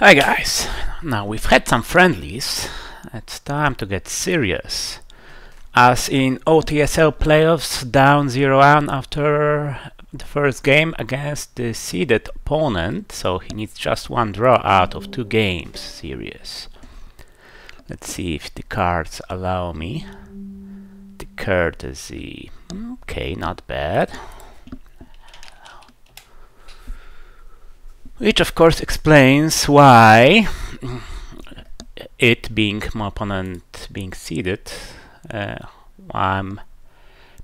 Hi guys, now we've had some friendlies, it's time to get serious. As in OTSL playoffs, down 0-1 after the first game against the seeded opponent, so he needs just one draw out of two games, serious. Let's see if the cards allow me. The courtesy, okay, not bad. Which of course explains why it being my opponent being seeded, uh, I'm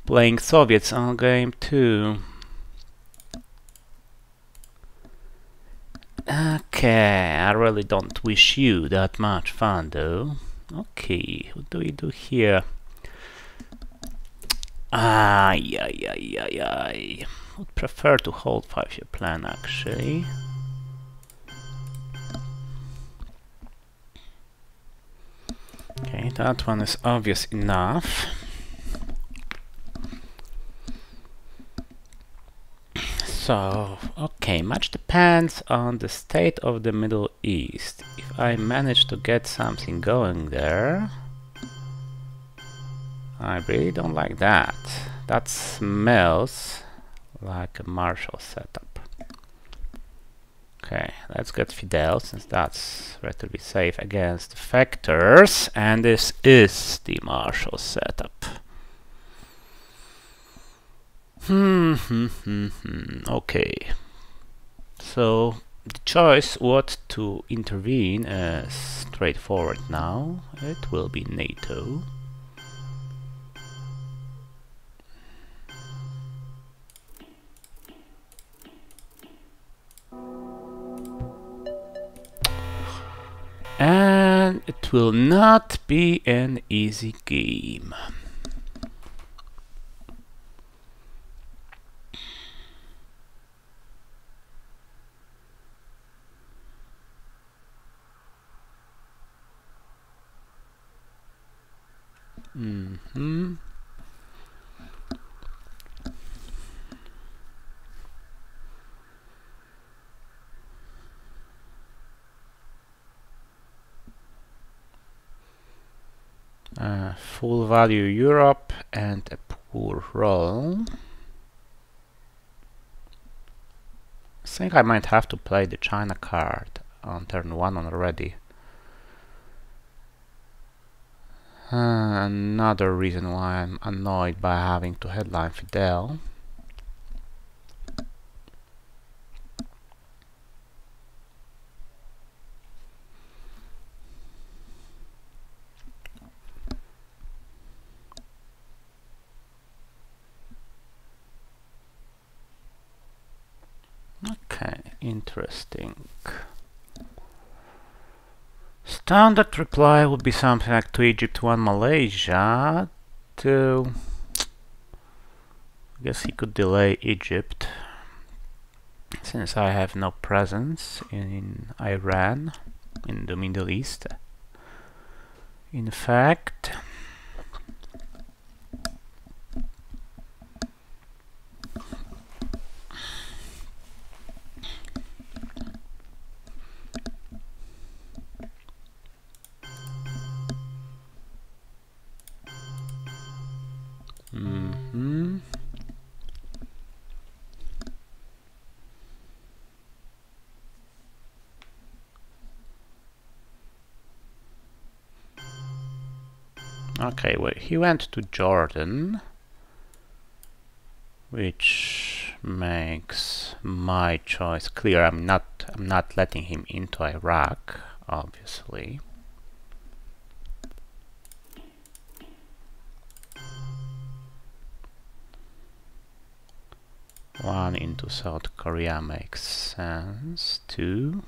playing Soviets on game 2. Okay, I really don't wish you that much fun though. Okay, what do we do here? Ay, ay, ay, ay, ay. I would prefer to hold five-year plan actually. Okay, that one is obvious enough. So, okay, much depends on the state of the Middle East. If I manage to get something going there... I really don't like that. That smells like a Marshall setup. Okay, let's get Fidel, since that's relatively safe against the factors, and this is the Marshall setup. Hmm, hmm, hmm, hmm, okay. So, the choice what to intervene is straightforward now. It will be NATO. And it will not be an easy game. Mm-hmm. Uh, full value Europe and a poor roll. I think I might have to play the China card on turn 1 already. Uh, another reason why I'm annoyed by having to headline Fidel. Okay, interesting. Standard reply would be something like to Egypt, one Malaysia, to... I guess he could delay Egypt, since I have no presence in Iran, in the Middle East. In fact, He went to Jordan, which makes my choice clear. I'm not I'm not letting him into Iraq, obviously. One into South Korea makes sense. Two.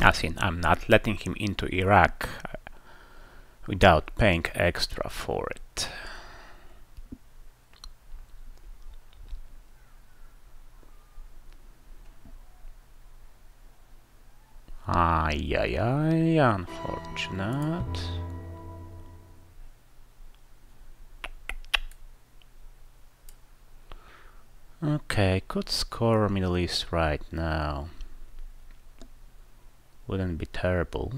As in, I'm not letting him into Iraq without paying extra for it. Ay, ay, ay, unfortunate. Okay, could score Middle East right now. Wouldn't be terrible.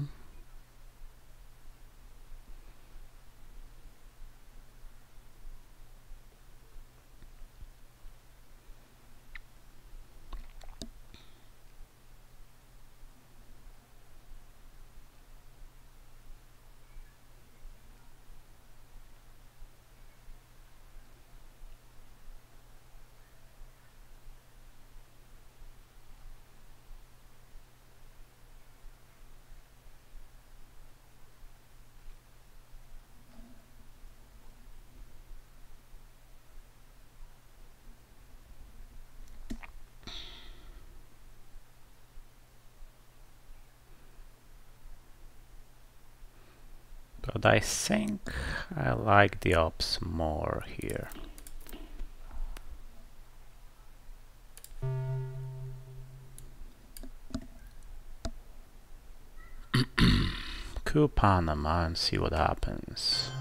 I think I like the ops more here. coup Panama and see what happens.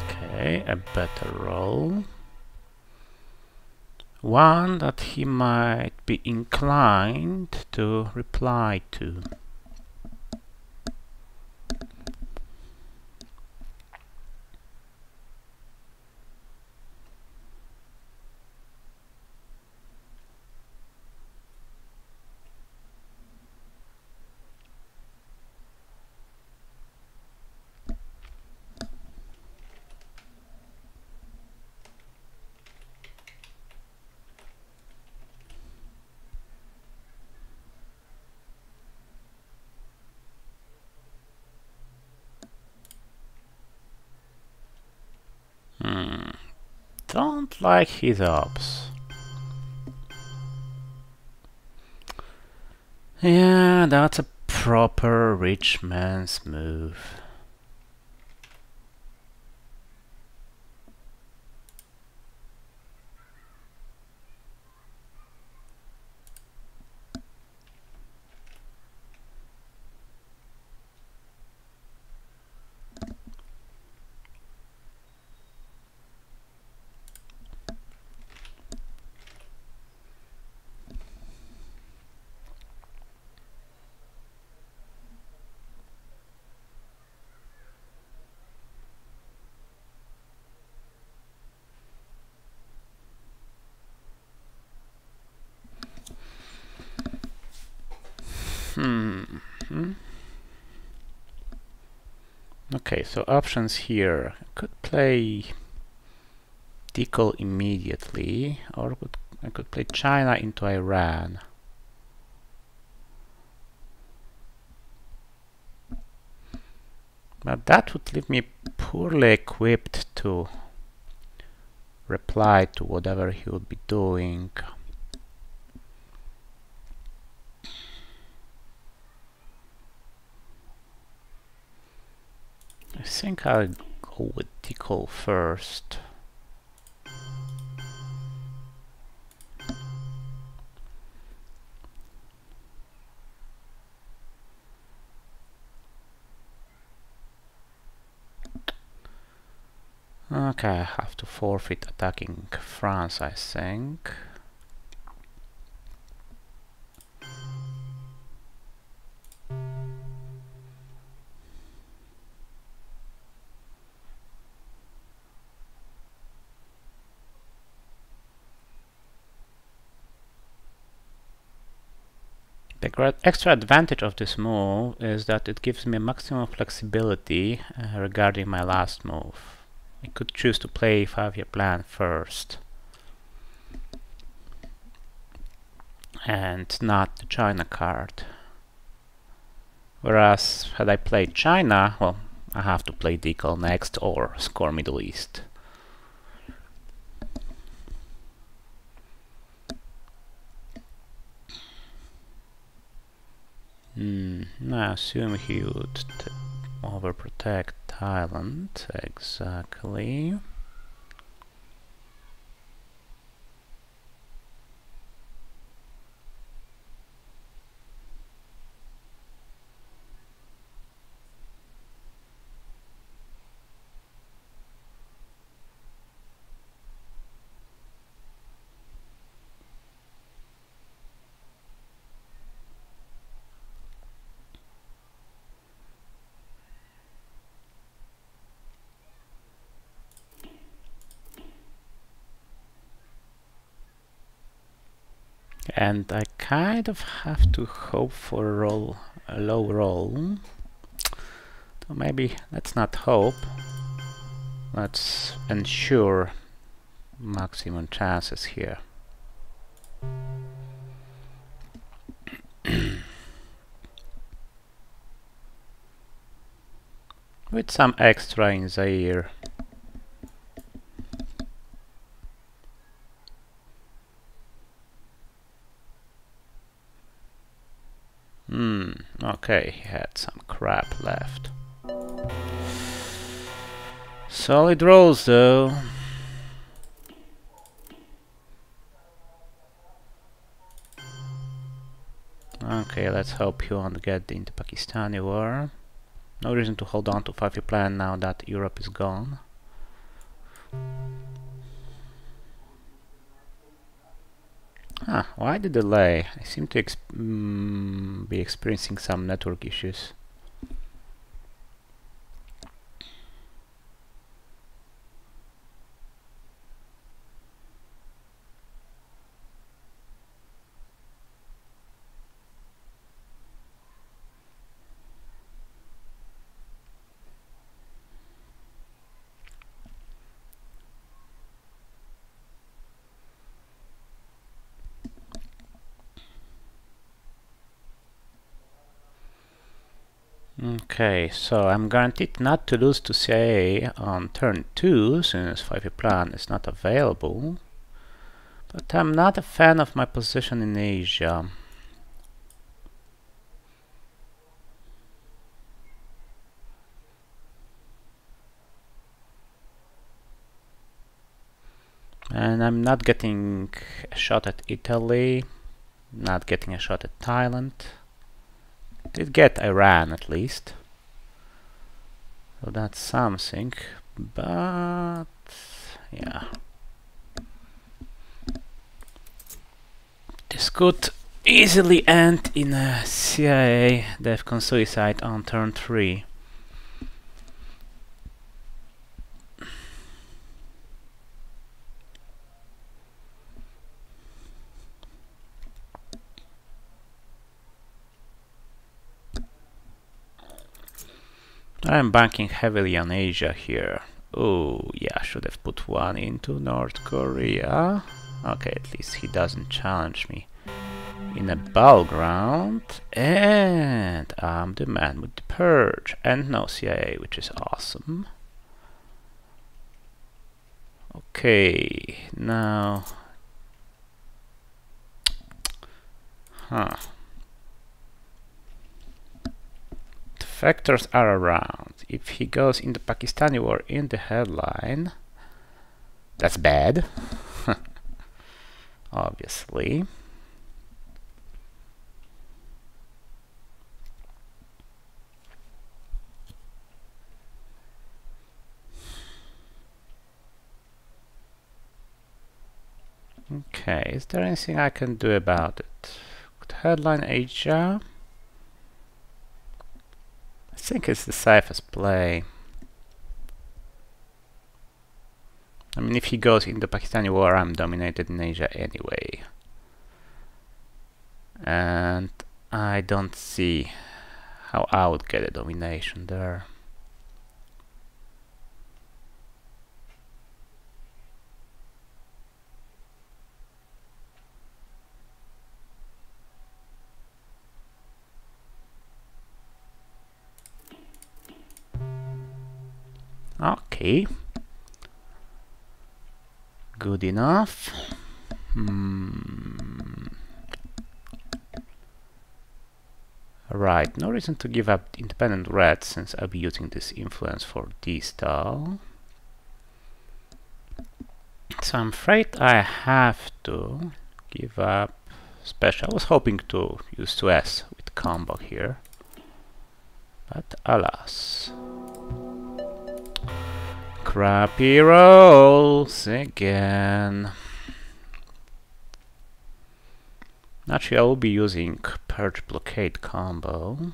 Okay, a better roll one that he might be inclined to reply to. Hmm. Don't like his ops. Yeah, that's a proper rich man's move. Hmm. Okay, so options here. Could play Decol immediately, or could, I could play China into Iran. But that would leave me poorly equipped to reply to whatever he would be doing. I think I'll go with Decol first. Okay, I have to forfeit attacking France, I think. Extra advantage of this move is that it gives me maximum flexibility uh, regarding my last move. I could choose to play five-year plan first and not the China card. Whereas had I played China, well, I have to play Decol next or score Middle East. Hmm, I assume he would overprotect Thailand, exactly. And I kind of have to hope for a roll, a low roll. So maybe let's not hope. Let's ensure maximum chances here. With some extra in Zaire. Hmm, okay, he had some crap left. Solid rolls though. Okay, let's hope he won't get into Pakistani war. No reason to hold on to five-year plan now that Europe is gone. Ah, why the delay? I seem to ex mm, be experiencing some network issues. Okay, so I'm guaranteed not to lose to CIA on turn 2 since 5 plan is not available. But I'm not a fan of my position in Asia. And I'm not getting a shot at Italy, not getting a shot at Thailand. Did get Iran at least. So that's something, but yeah. This could easily end in a CIA DEFCON suicide on turn 3. I'm banking heavily on Asia here. Oh, yeah, should have put one into North Korea. Okay, at least he doesn't challenge me in a battleground. And I'm the man with the purge. And no CIA, which is awesome. Okay, now... Huh. Factors are around. If he goes in the Pakistani war in the headline, that's bad. Obviously. Okay, is there anything I can do about it? Headline Asia think it's the safest play. I mean, if he goes in the Pakistani war, I'm dominated in Asia anyway. And I don't see how I would get a domination there. Okay. Good enough. Hmm. Right, no reason to give up independent red since I'll be using this influence for De-Stal. So I'm afraid I have to give up special. I was hoping to use 2S with combo here, but alas. Crappy rolls again. Actually, I will be using Purge Blockade combo.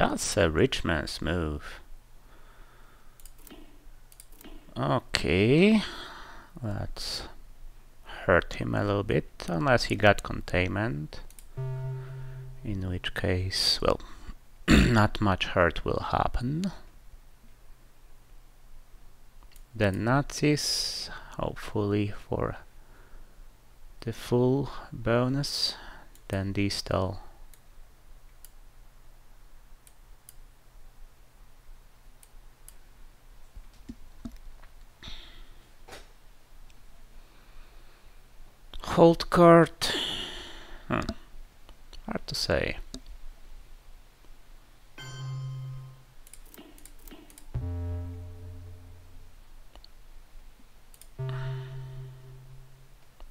that's a rich man's move. Okay, let's hurt him a little bit, unless he got containment. In which case, well, not much hurt will happen. The Nazis, hopefully for the full bonus, then De-Stal hold card. Hmm. Hard to say.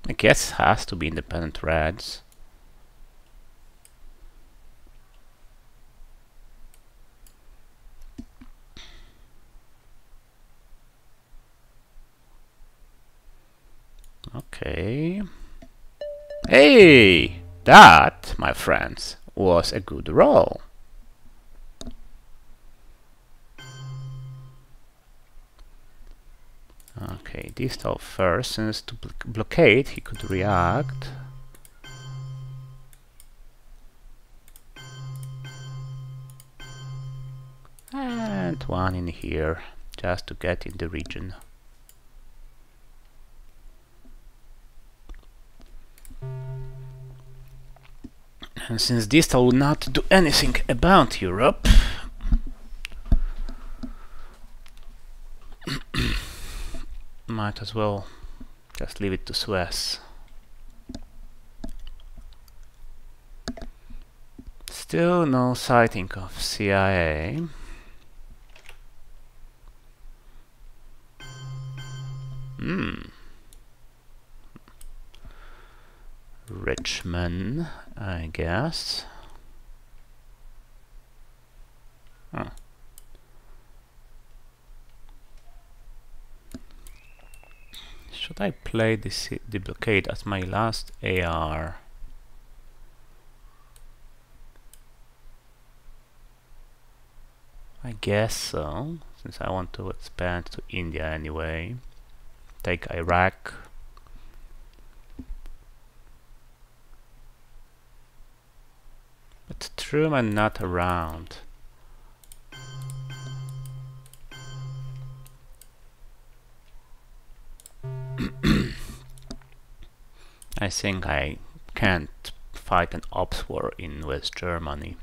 I guess has to be independent reds. Okay. Hey! That, my friends, was a good roll. Okay, this De-Stal first, since to bl blockade he could react. And one in here, just to get in the region. And since De-Stal would not do anything about Europe, might as well just leave it to Suez. Still no sighting of CIA. Hmm. Richmond, I guess. Huh. Should I play this the blockade as my last AR? I guess so, since I want to expand to India anyway. Take Iraq. But Truman not around. I think I can't fight an ops war in West Germany.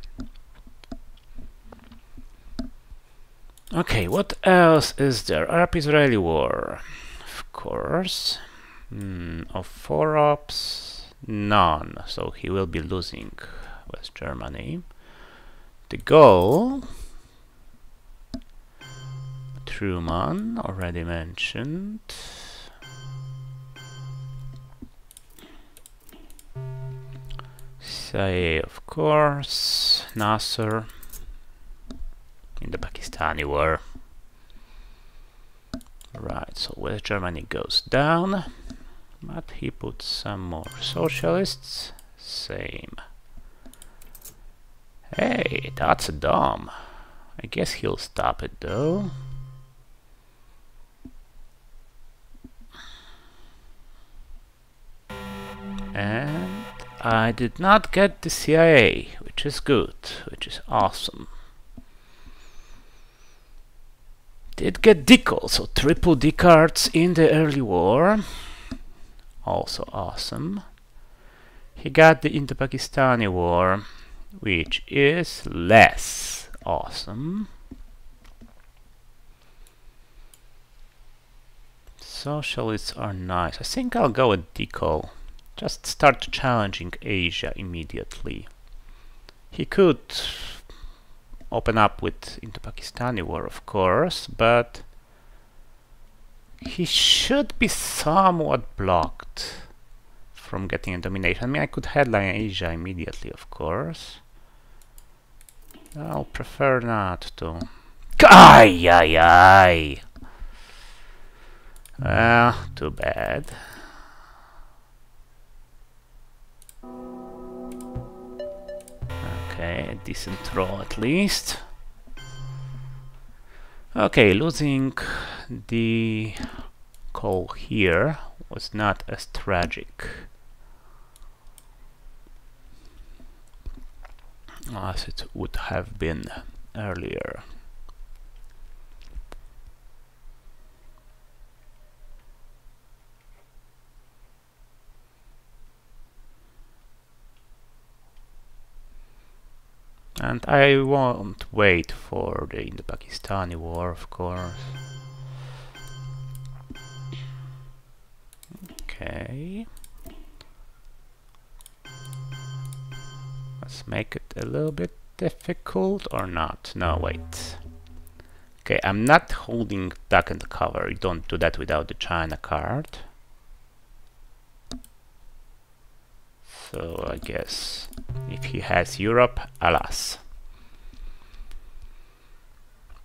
Okay, what else is there? Arab-Israeli war, of course. Mm, of four ops, none. So he will be losing West Germany. De Gaulle, Truman, already mentioned. Say, of course, Nasser in the Pakistani war. Right, so West Germany goes down, but he puts some more socialists. Same. Hey, that's a dom. I guess he'll stop it though. And I did not get the CIA, which is good, which is awesome. Did get Decols, so triple D cards in the early war. Also awesome. He got the Indo-Pakistani war, which is less awesome. Socialists are nice. I think I'll go with Decol. Just start challenging Asia immediately. He could open up with Indo-Pakistani war, of course, but he should be somewhat blocked from getting a domination. I mean, I could headline Asia immediately, of course. I'll prefer not to. Ay, ay, ay! Well, too bad. Okay, a decent throw at least. Okay, losing the call here was not as tragic as it would have been earlier. And I won't wait for the Indo-Pakistani war, of course. Okay. Let's make it a little bit difficult or not. No, wait. Okay, I'm not holding duck and cover. You don't do that without the China card. So I guess if he has Europe, alas.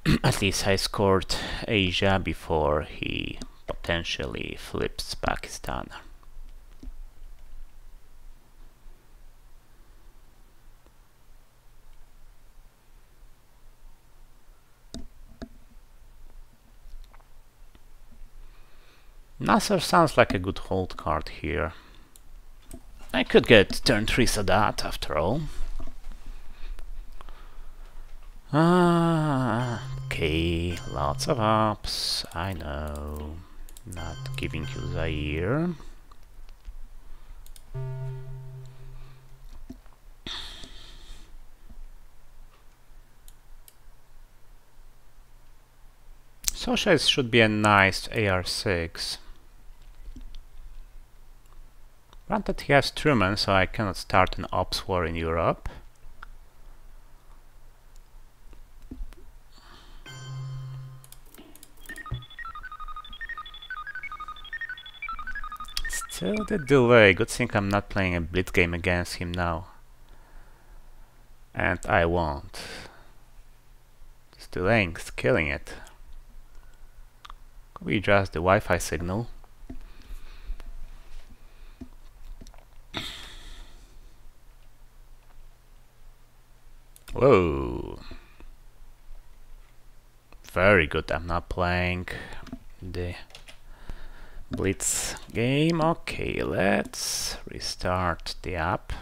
At least I scored Asia before he potentially flips Pakistan. Nasser sounds like a good hold card here. I could get turn 3 Sadat after all. Ah, okay, lots of ups, I know. Not giving you the Zaire. Socialist should be a nice AR6. Granted he has Truman, so I cannot start an ops war in Europe. Still the delay. Good thing I'm not playing a blitz game against him now. And I won't. It's delaying, killing it. Could be just the Wi-Fi signal. Whoa. Very good, I'm not playing the Blitz game. Okay, let's restart the app.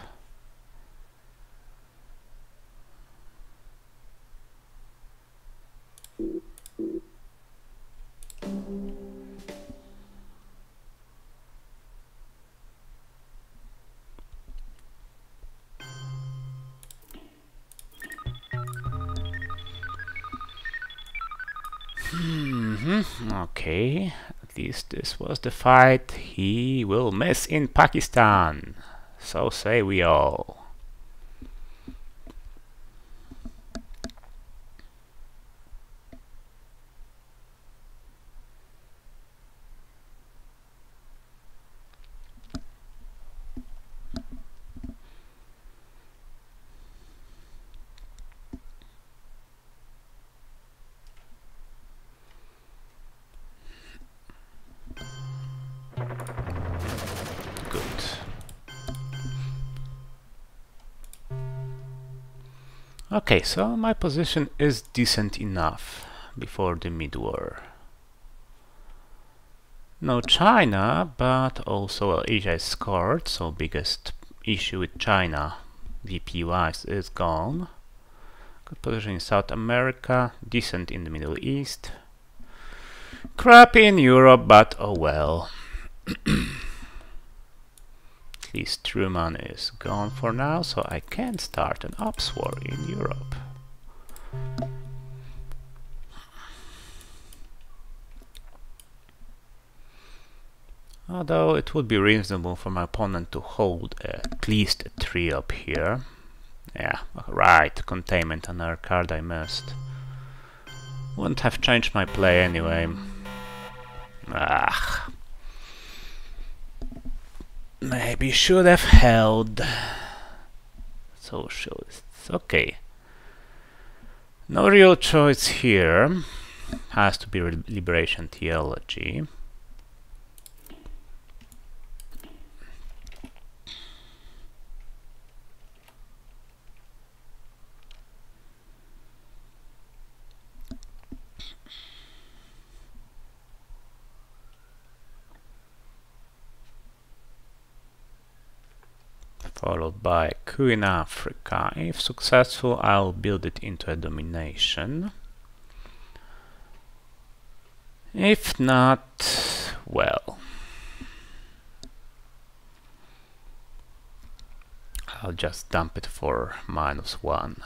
Mm-hmm. Okay, at least this was the fight he will miss in Pakistan. So say we all. Okay, so my position is decent enough before the mid-war. No China, but also Asia is scored, so biggest issue with China VP-wise is gone. Good position in South America, decent in the Middle East. Crappy in Europe, but oh well. At least Truman is gone for now, so I can start an ops war in Europe. Although it would be reasonable for my opponent to hold at least a 3 up here. Yeah, right, containment, another card I missed. Wouldn't have changed my play anyway. Ah, Maybe should have held socialists. Okay. No real choice here. Has to be liberation theology. Followed by coup in Africa. If successful, I'll build it into a domination. If not, well, I'll just dump it for minus one.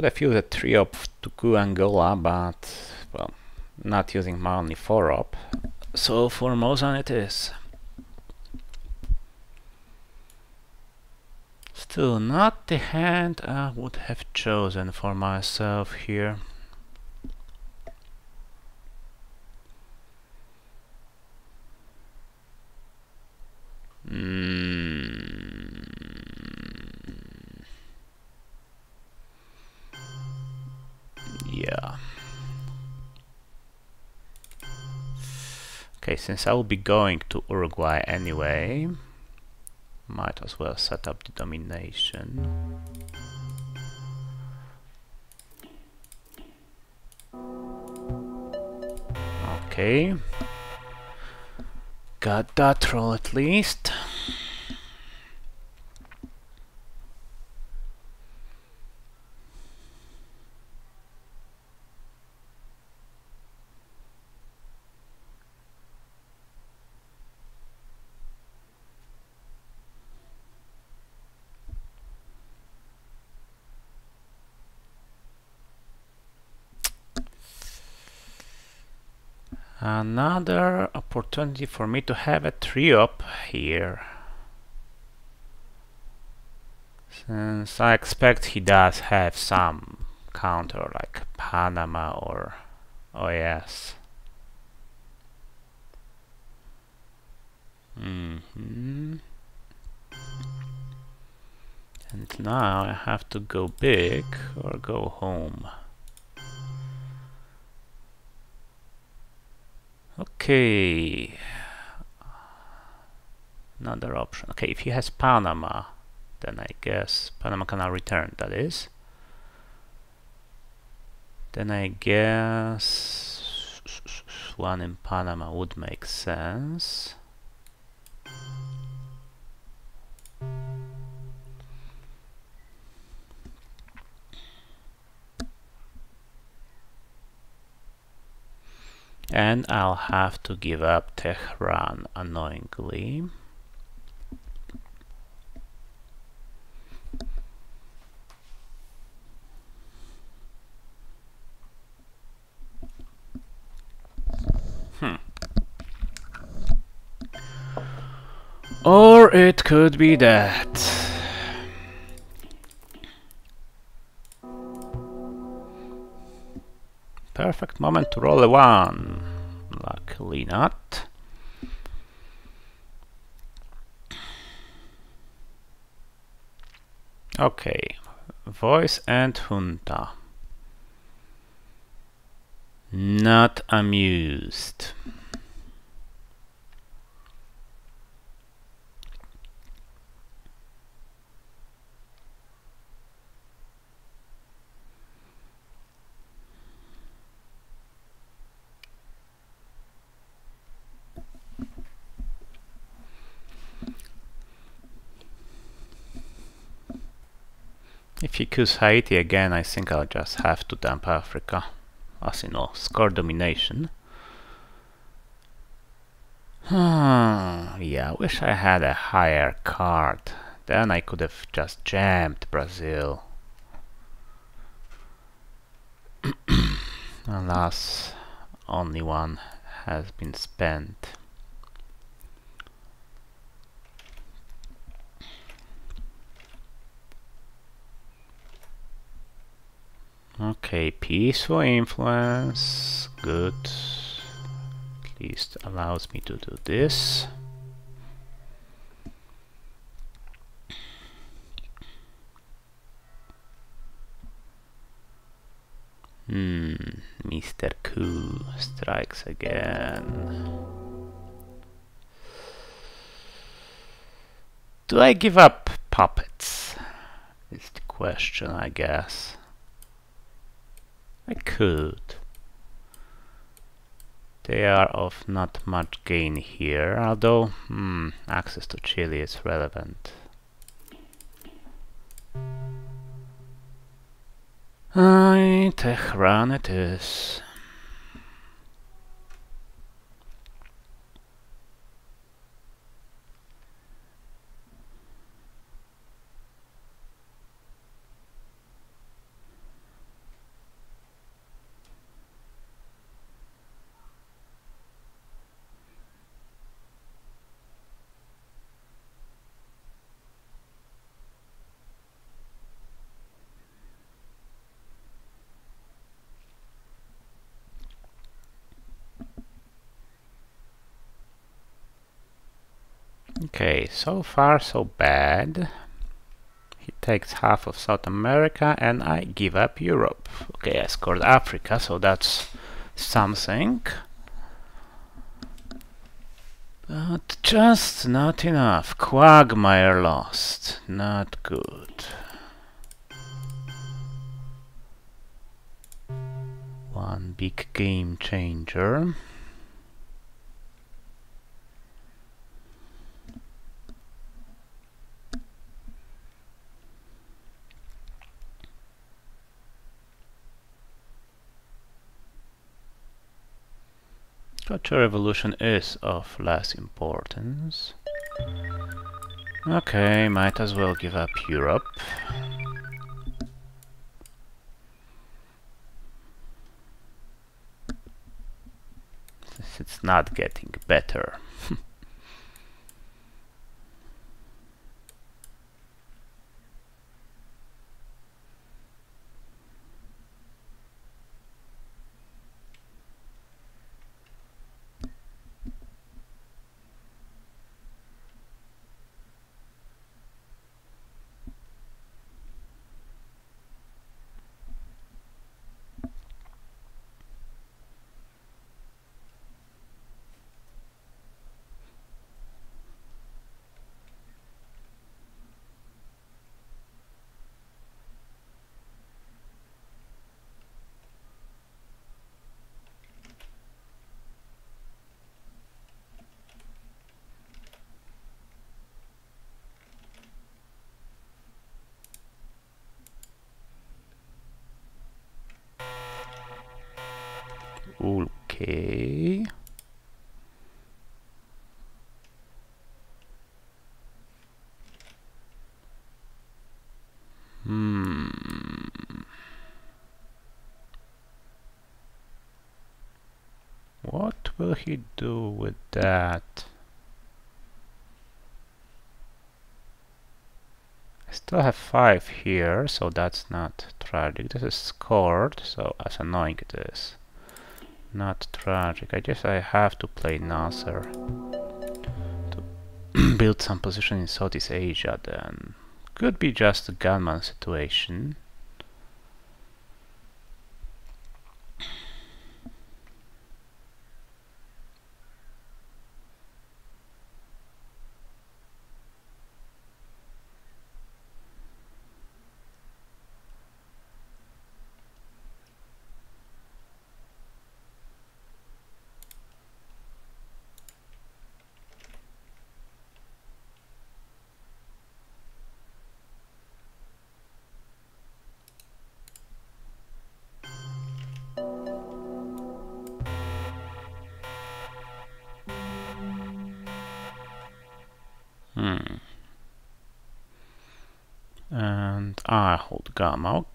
Would have used a 3 up to coup Angola, but well, not using my only 4 up. So for Mozan it is. Still not the hand I would have chosen for myself here. Hmm. Okay, since I will be going to Uruguay anyway, might as well set up the domination. Okay. Got that roll at least. Another opportunity for me to have a tree up here. Since I expect he does have some counter like Panama or OAS. Mm -hmm. And now I have to go big or go home. Okay. Another option. Okay, if he has Panama, then I guess Panama cannot return, that is. Then I guess one in Panama would make sense. And I'll have to give up Tehran annoyingly. Hmm. Or it could be that. Perfect moment to roll a one. Luckily not. Okay, voice and junta. Not amused. If he kills Haiti again, I think I'll just have to dump Africa. As you know, score domination. yeah, I wish I had a higher card. Then I could have just jammed Brazil. Alas, only one has been spent. Okay, peaceful influence, good. At least allows me to do this. Hmm, Mr. Coup strikes again. Do I give up puppets? Is the question, I guess. I could. They are of not much gain here, although hmm, access to Chile is relevant. I Tehran it is. Okay, so far so bad. He takes half of South America and I give up Europe. Okay, I scored Africa, so that's something. But just not enough. Quagmire lost. Not good. One big game changer. Culture revolution is of less importance. Okay, might as well give up Europe. It's not getting better. Okay. Hmm. What will he do with that? I still have five here, so that's not tragic. This is scored, so as annoying it is. Not tragic. I guess I have to play Nasser to build some position in Southeast Asia then. Could be just a gunman situation.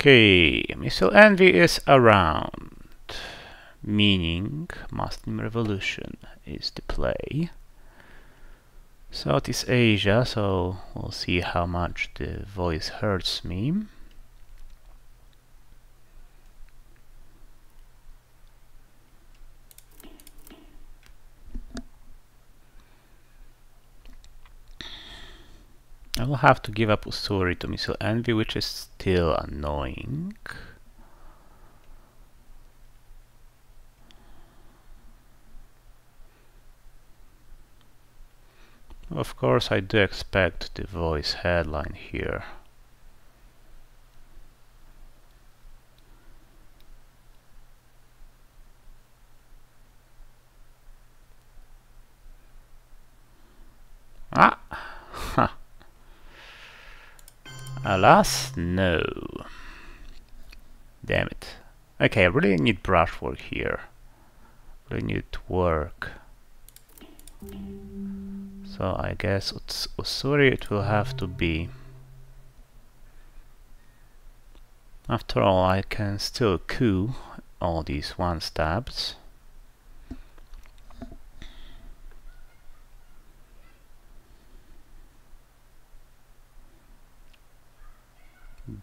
Okay, Missile Envy is around. Meaning Muslim Revolution is the play. Southeast Asia, so we'll see how much the voice hurts me. Will have to give up Ussuri to Missile Envy, which is still annoying. Of course, I do expect the voice headline here. Ah! Alas, no. Damn it. Okay, I really need brushwork here. Really need work. So I guess it's oh, Ussuri it will have to be. After all, I can still coup all these one stabs.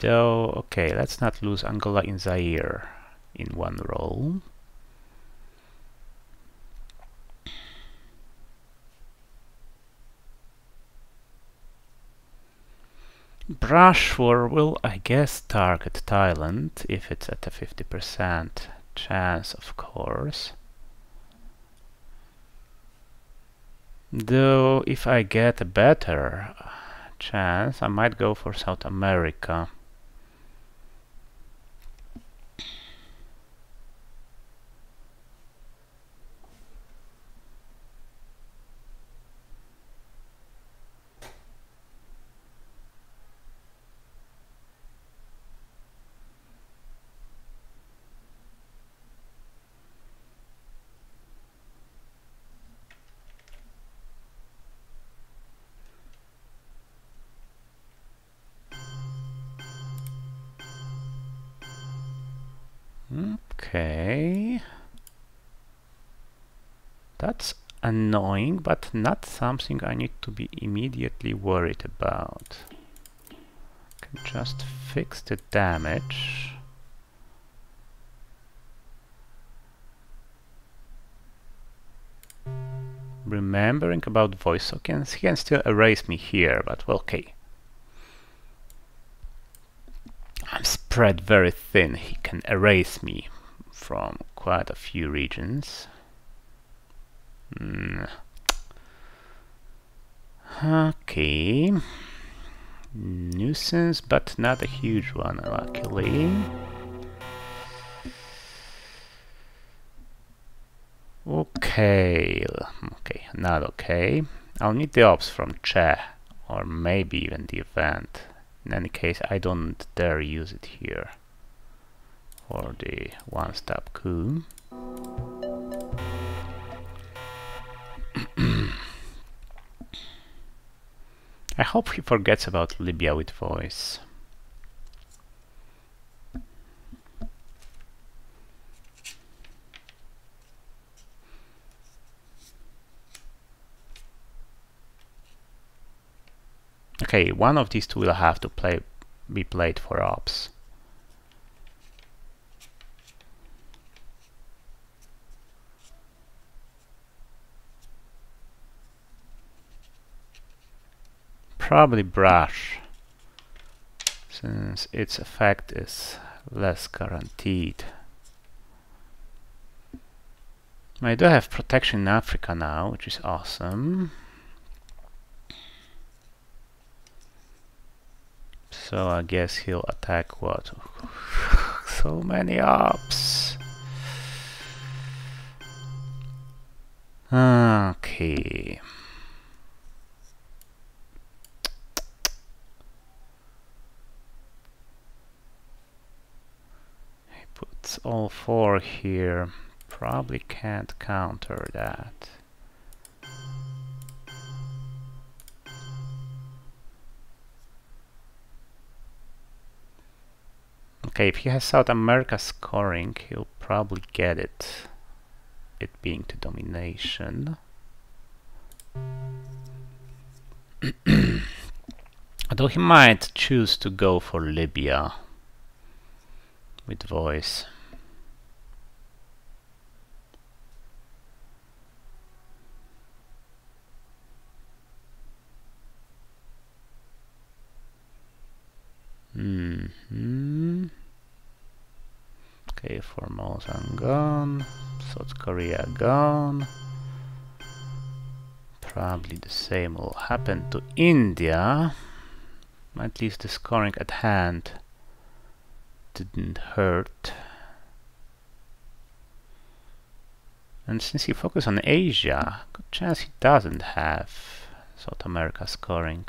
Though, okay, let's not lose Angola in Zaire in one roll. Brushwork will, I guess, target Thailand if it's at a 50% chance, of course. Though, if I get a better chance, I might go for South America. Okay. That's annoying, but not something I need to be immediately worried about. Can just fix the damage. Remembering about voice tokens, he can still erase me here, but well, okay. I'm spread very thin. He can erase me from quite a few regions. Mm. Okay. Nuisance, but not a huge one, luckily. Okay, okay, not okay. I'll need the ops from Che, or maybe even the event. In any case, I don't dare use it here for the one-stab coup. I hope he forgets about Libya with voice. Okay, one of these two will have to play be played for ops. Probably brush, since its effect is less guaranteed. I do have protection in Africa now, which is awesome. So I guess he'll attack what? so many ops. Okay. Puts all four here. Probably can't counter that. Okay, if he has South America scoring, he'll probably get it. It being to domination. Although he might choose to go for Libya with voice. Mm hmm. Okay, Formosa gone. South Korea gone. Probably the same will happen to India. At least the scoring at hand didn't hurt. And since he focused on Asia, good chance he doesn't have South America scoring.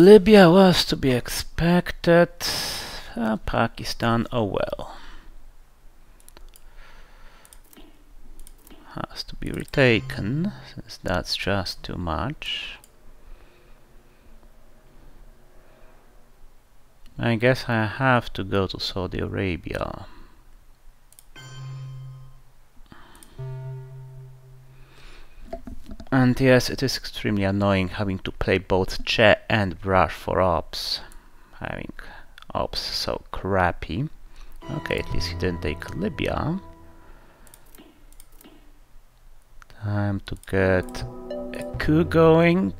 Libya was to be expected. Uh, Pakistan, oh well. Has to be retaken, since that's just too much. I guess I have to go to Saudi Arabia. And yes, it is extremely annoying having to play both Che and Brush for ops. Having ops so crappy. Okay, at least he didn't take Libya. Time to get a coup going.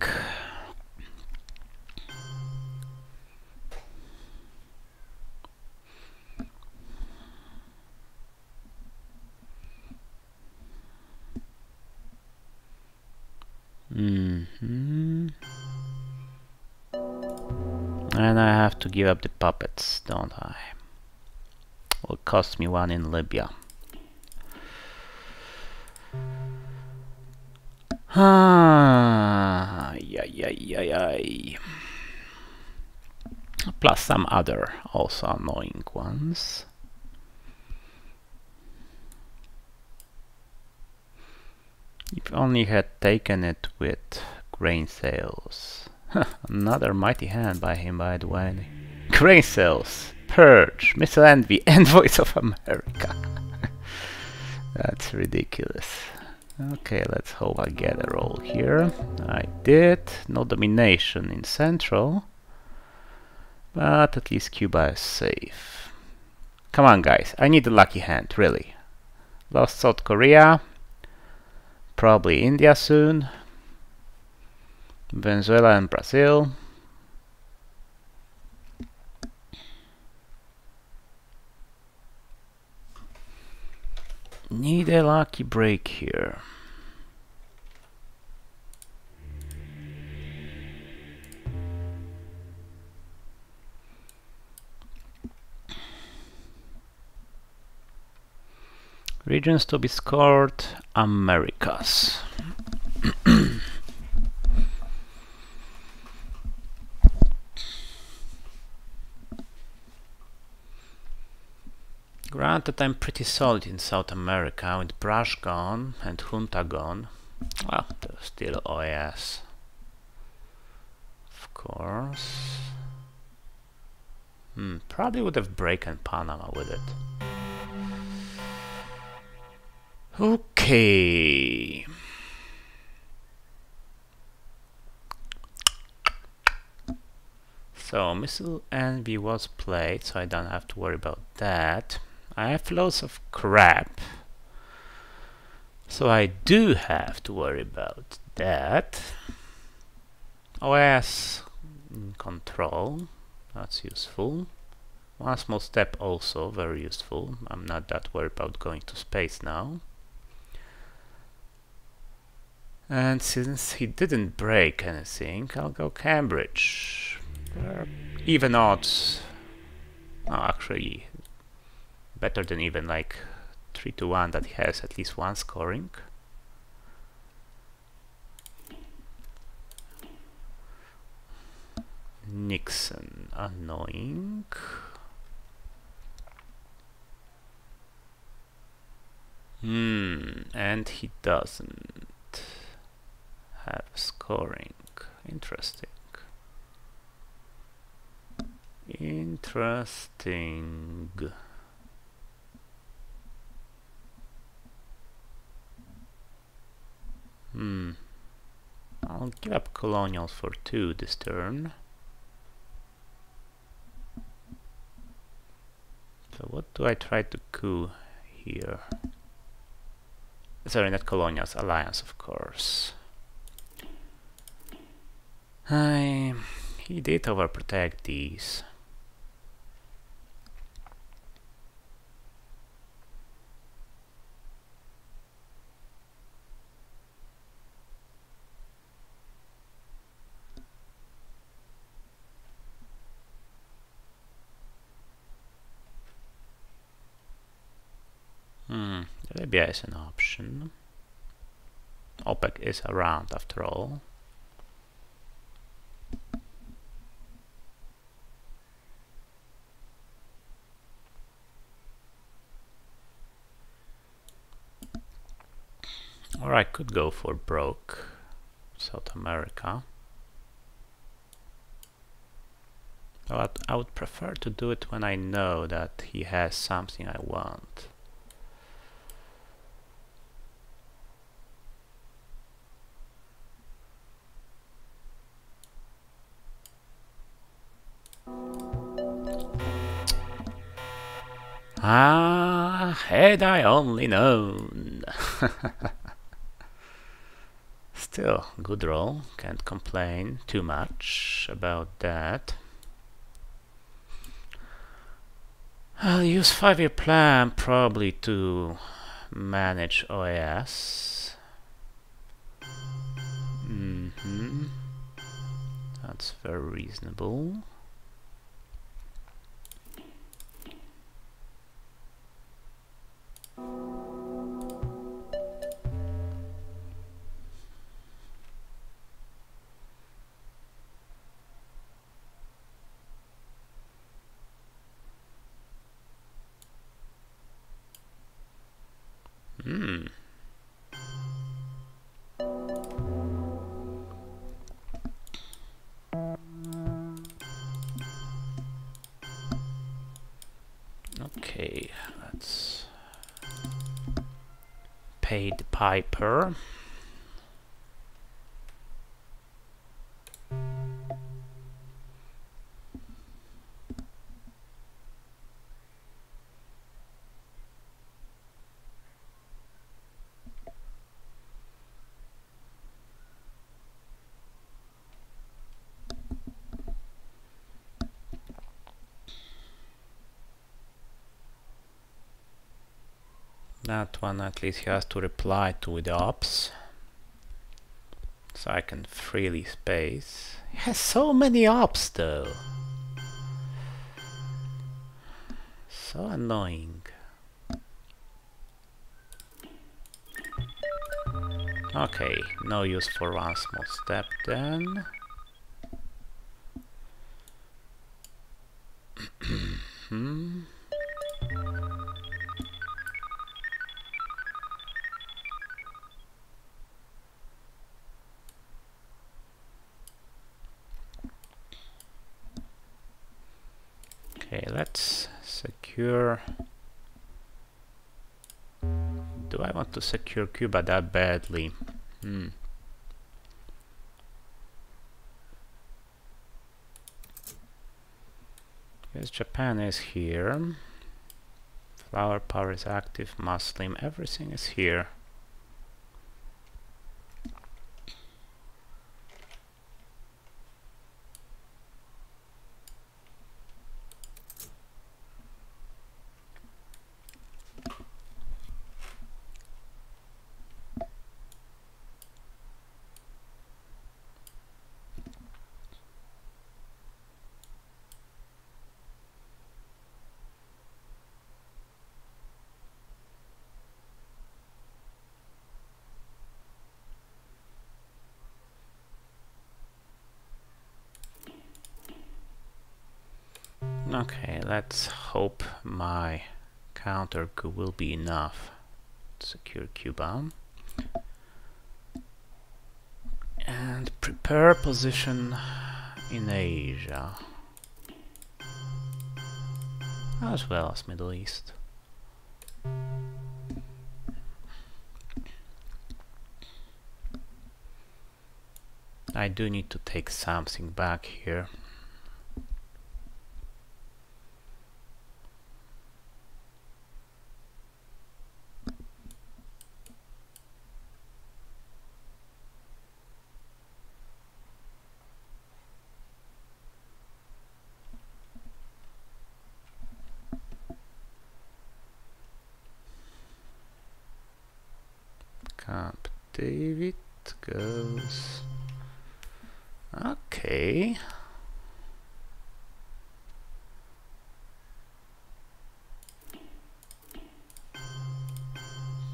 Mm hmm And I have to give up the puppets, don't I? Will cost me one in Libya. Ah, yeah, yeah, yeah, yeah. Plus some other also annoying ones. If only had taken it with grain sales. Another mighty hand by him, by the way. Grain sales, Purge, Missile Envy, Voice of America. That's ridiculous. Okay, let's hope I get a roll here. I did. No domination in Central. But at least Cuba is safe. Come on, guys. I need a lucky hand, really. Lost South Korea. Probably India soon. Venezuela and Brazil. Need a lucky break here. Regions to be scored, Americas. Granted, I'm pretty solid in South America with Brush gone and Junta gone. Well, there's still OAS. Of course. Hmm, probably would have broken Panama with it. Okay. So Missile Envy was played, so I don't have to worry about that. I have loads of crap. So I do have to worry about that. OS control, that's useful. One small step also very useful. I'm not that worried about going to space now. And since he didn't break anything, I'll go Cambridge. Uh, even odds. Oh, actually, better than even like 3 to 1 that he has at least one scoring. Nixon, annoying. Hmm, and he doesn't have scoring. Interesting. Interesting. Hmm. I'll give up colonials for two this turn. So what do I try to coup here? Sorry, not colonials, alliance of course. I... he did overprotect these. Hmm, is an option. OPEC is around after all. Or I could go for broke South America. But I would prefer to do it when I know that he has something I want. Ah, had I only known. Still, good roll. Can't complain too much about that. I'll use five-year plan probably to manage OAS. Mm -hmm. That's very reasonable. Piper. One at least he has to reply to the ops. So I can freely space. He has so many ops though. So annoying. Okay, no use for one small step then. Do I want to secure Cuba that badly? Hmm. Yes, Japan is here. Flower power is active, Muslim, everything is here. Okay, let's hope my counter will be enough to secure Cuba. And prepare position in Asia. As well as Middle East. I do need to take something back here. Camp David goes Okay.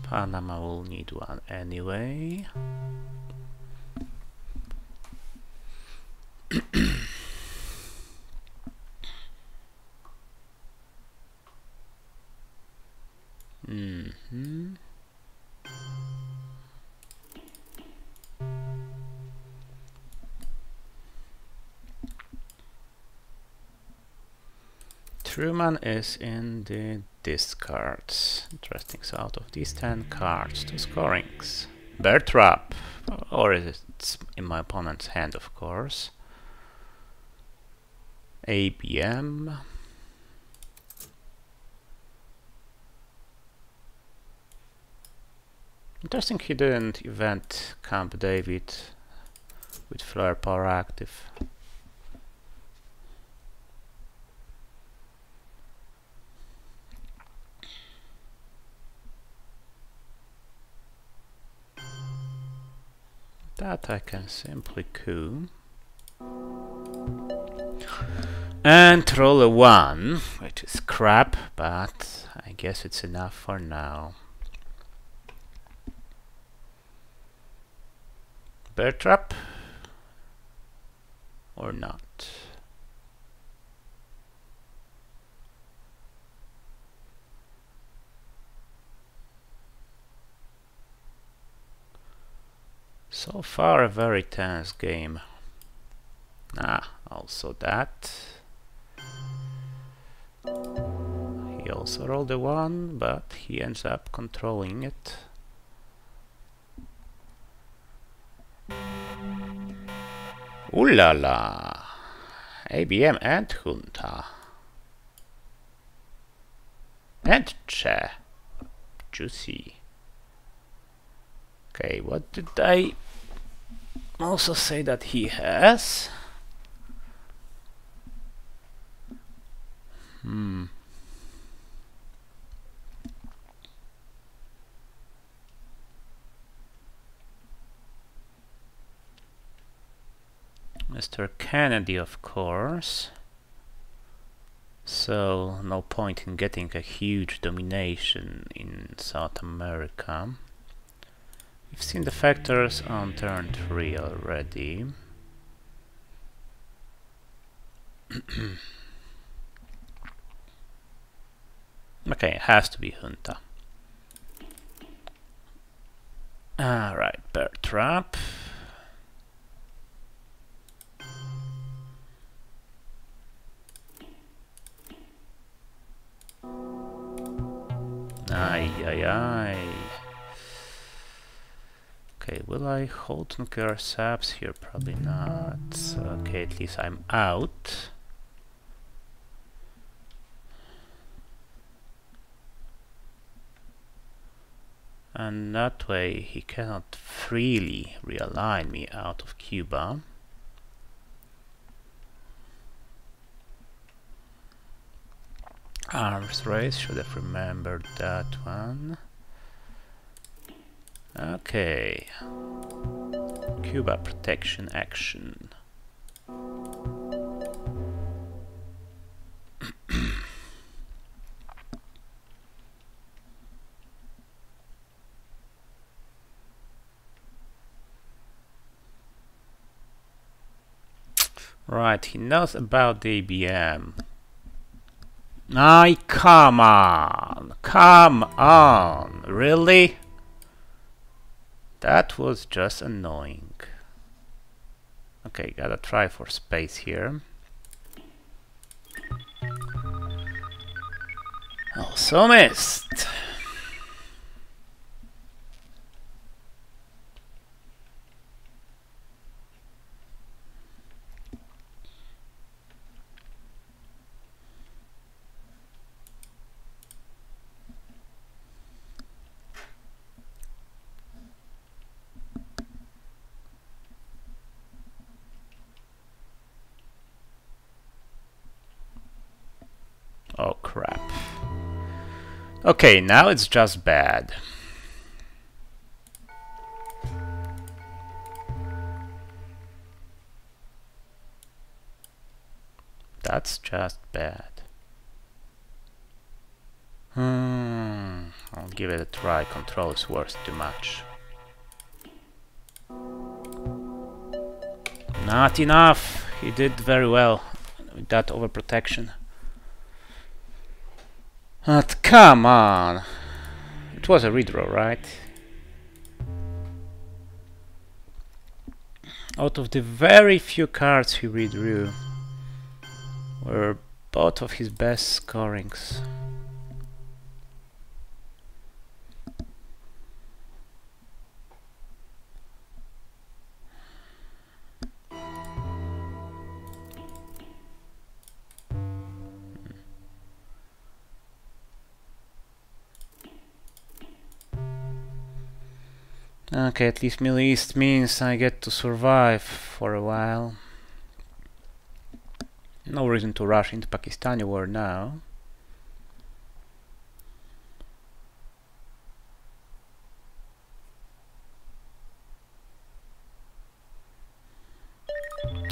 Panama will need one anyway. mm -hmm. Truman is in the discards. Interesting. So out of these 10 cards, two scorings. Bear Trap. Or is it in my opponent's hand, of course. ABM. Interesting he didn't event Camp David with Flower Power active. That I can simply coup. And roll a 1, which is crap, but I guess it's enough for now. Bear trap? Or not? So far a very tense game. Ah, also that. He also rolled a 1, but he ends up controlling it. Ooh la la! ABM and Junta. And Che. Juicy. Okay, what did I also say that he has. Hmm. Mr. Kennedy, of course. So, no point in getting a huge domination in South America. We've seen the factors um, on turn 3 already. okay, it has to be Junta. Alright, bear trap. Ay, ay, ay. Okay, will I hold nuclear subs here? Probably not. Okay, at least I'm out. And that way he cannot freely realign me out of Cuba. Arms race, should have remembered that one. Okay. Cuba protection action. right, he knows about the ABM. Ay, come on! Come on! Really? That was just annoying. Okay, gotta try for space here. Also missed! Oh crap. Okay, now it's just bad. That's just bad. Hmm, I'll give it a try. Control is worth too much. Not enough. He did very well with that overprotection. But come on! It was a redraw, right? Out of the very few cards he redrew, were both of his best scorings. Okay, at least Middle East means I get to survive for a while. No reason to rush into Pakistani war now.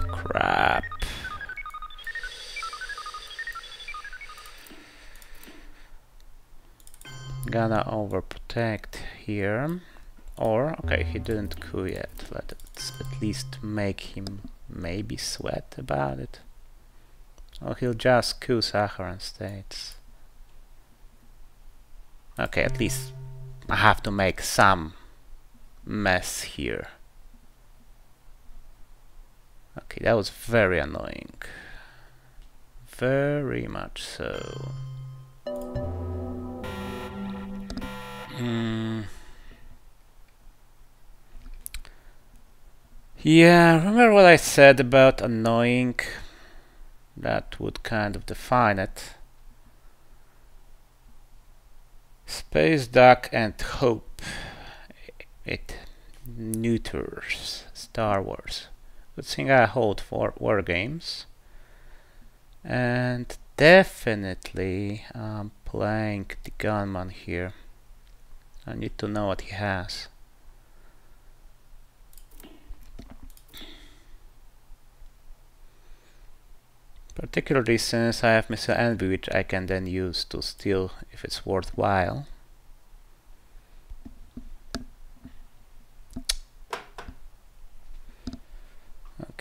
Crap. Gonna overprotect here. Or, okay, he didn't coup yet. Let's at least make him maybe sweat about it. Or he'll just coup Saharan states. Okay, at least I have to make some mess here. Okay, that was very annoying. Very much so. Hmm. Yeah, remember what I said about annoying? That would kind of define it. Space Duck and Hope. It neuters Star Wars. Good thing I hold for war games. And definitely I'm playing the gunman here. I need to know what he has. Particularly since I have Missile Envy which I can then use to steal if it's worthwhile.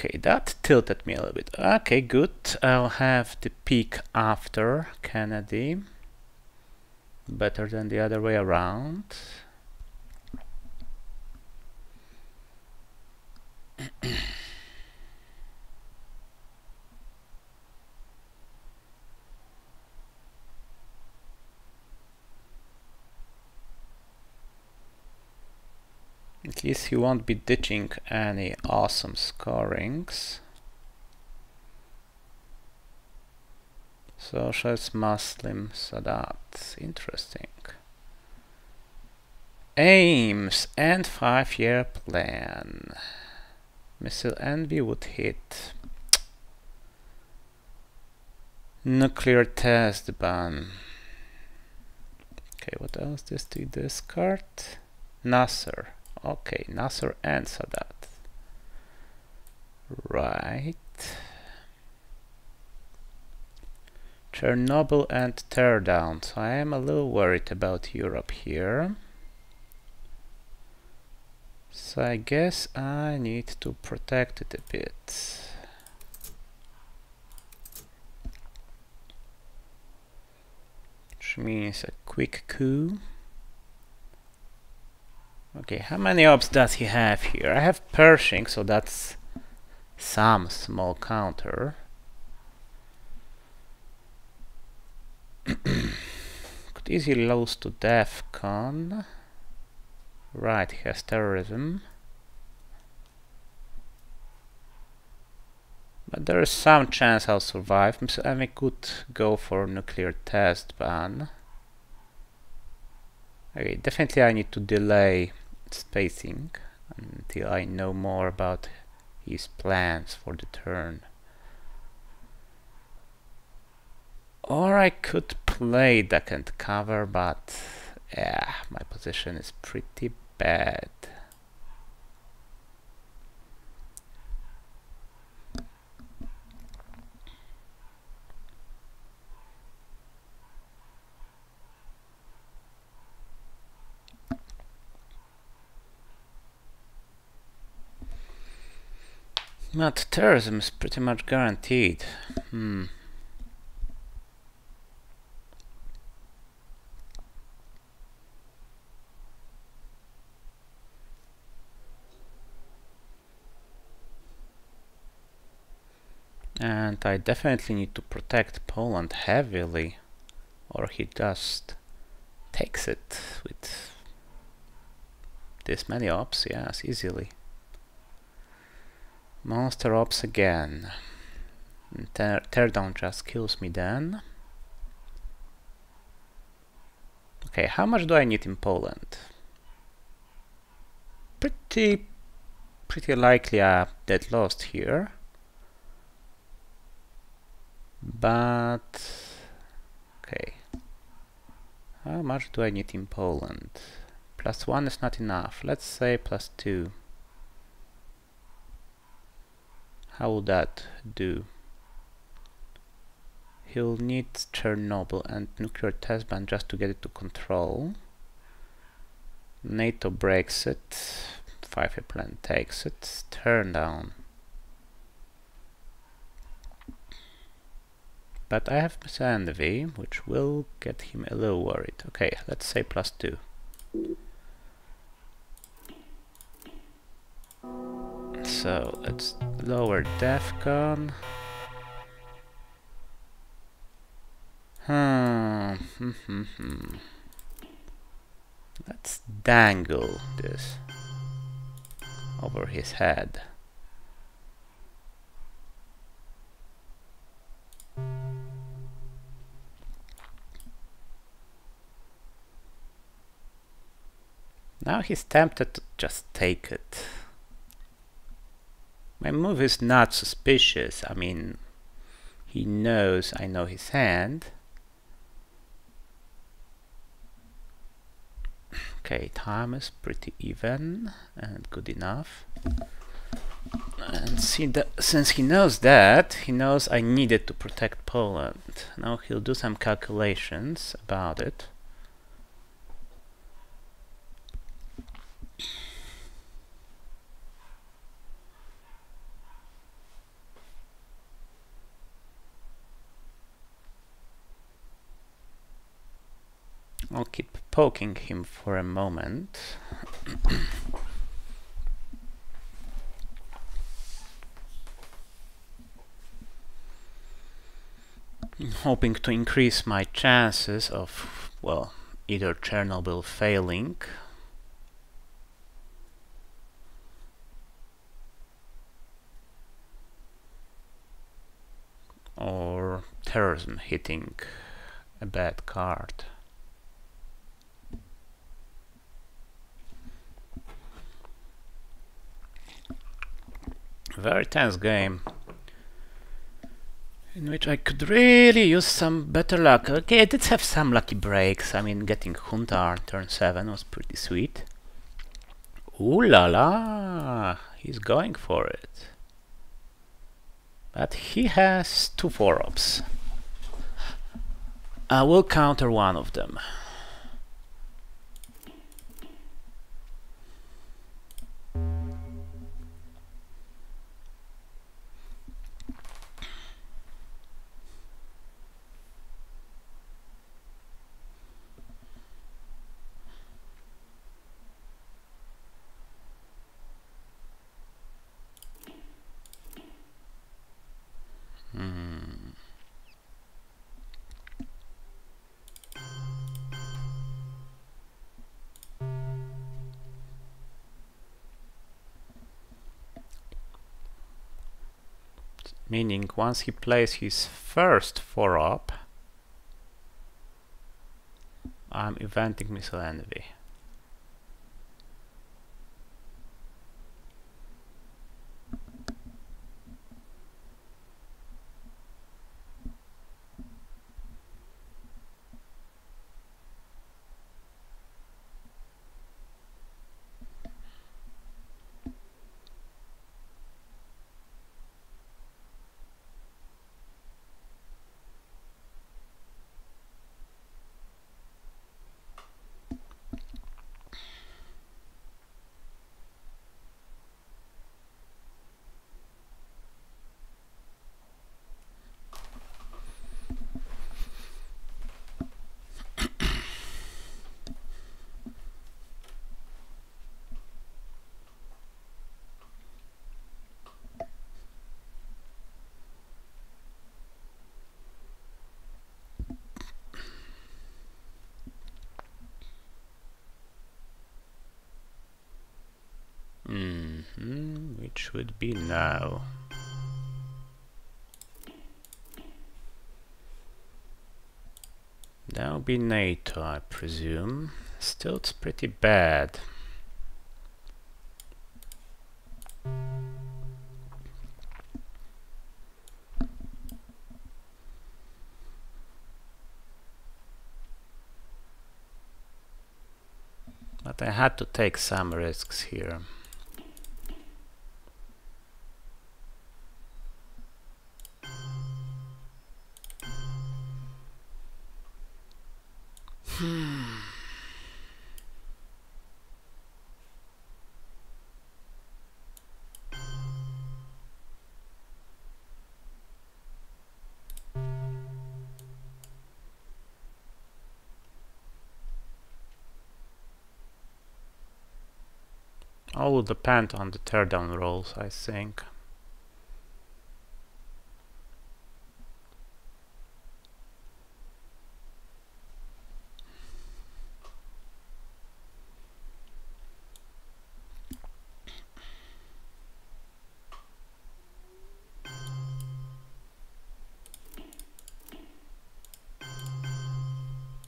Okay, that tilted me a little bit. Okay, good. I'll have the peak after Kennedy. Better than the other way around. At least he won't be ditching any awesome scorings. Socialist Muslim Sadat. Interesting. Ames and five-year plan. Missile Envy would hit. Nuclear test ban. Okay, what else does he discard? Nasser. Okay, Nasser and Sadat. Right. Chernobyl and teardown. So I am a little worried about Europe here. So I guess I need to protect it a bit. which means a quick coup. Okay, how many ops does he have here? I have Pershing, so that's some small counter. Could easily lose to DEFCON. Right, he has terrorism. But there is some chance I'll survive, so I could go for nuclear test ban. Okay, definitely I need to delay spacing until I know more about his plans for the turn. Or I could play duck and cover, but yeah, my position is pretty bad. But terrorism is pretty much guaranteed. Hmm. And I definitely need to protect Poland heavily, or he just takes it with this many ops, yes, easily. Monster ops again. Tear, teardown just kills me then. Okay, how much do I need in Poland? Pretty, pretty likely a dead lost here. But, okay. How much do I need in Poland? Plus one is not enough. Let's say plus two. How will that do? He'll need Chernobyl and nuclear test ban just to get it to control. NATO breaks it. Five-year plan takes it. Turn down. But I have Envy, which will get him a little worried. Okay, let's say plus two. So let's lower DEFCON. Hmm, hmm, hmm, hmm. Let's dangle this over his head. Now he's tempted to just take it. My move is not suspicious. I mean, he knows I know his hand. Okay, time is pretty even and good enough. And see that since he knows that, he knows I needed to protect Poland. Now he'll do some calculations about it. I'll keep poking him for a moment. hoping to increase my chances of, well, either Chernobyl failing or terrorism hitting a bad card. Very tense game. In which I could really use some better luck. Okay, I did have some lucky breaks. I mean, getting Junta on turn 7 was pretty sweet. Ooh la la! He's going for it. But he has two 4-ups. I will counter one of them. Meaning once he plays his first 4 up, I'm eventing Missile Envy. Mm would be now. That be NATO, I presume. Still, it's pretty bad. But I had to take some risks here. All will depend on the teardown rolls, I think.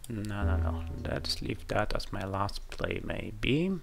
No, no, no. Let's leave that as my last play, maybe.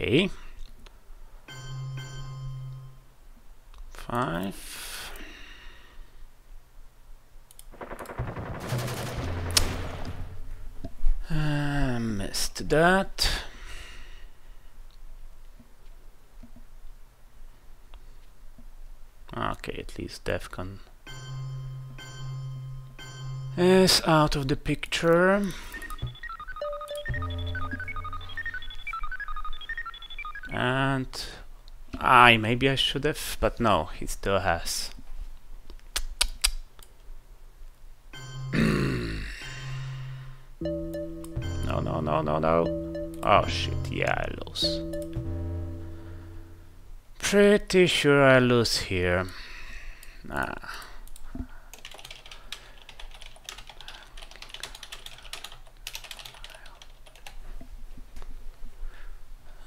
Okay. Five. Uh, missed that. Okay, at least Defcon is out of the picture. And I maybe I should have, but no, he still has. No, no. Oh shit, yeah, I lose. Pretty sure I lose here. Nah.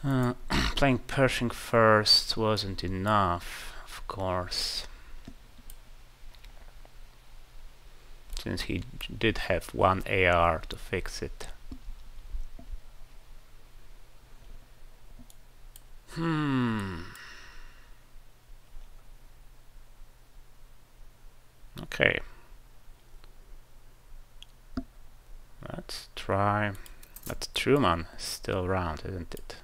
Uh, playing Pershing first wasn't enough, of course. Since he did have one AR to fix it. still round, isn't it?